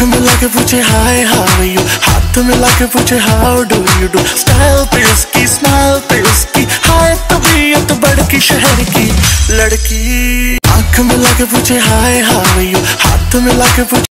आँख मिला के पूछे हाय हाउ यू हाथ मिला के पूछे how do you do style पे उसकी स्माइल पे उसकी हाय तबीयत बड़की शहर की लड़की आँख मिला के पूछे हाय हाउ यू हाथ मिला के पूछे